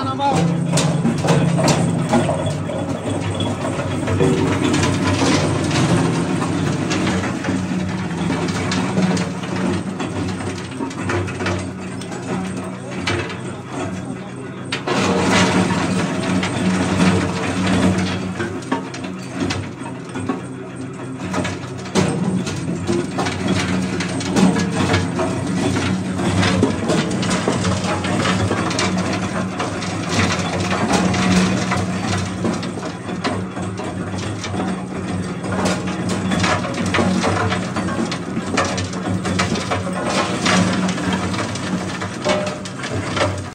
animal.